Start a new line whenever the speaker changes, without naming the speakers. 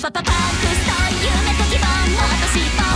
パパパパークスと夢と希望もっとしっ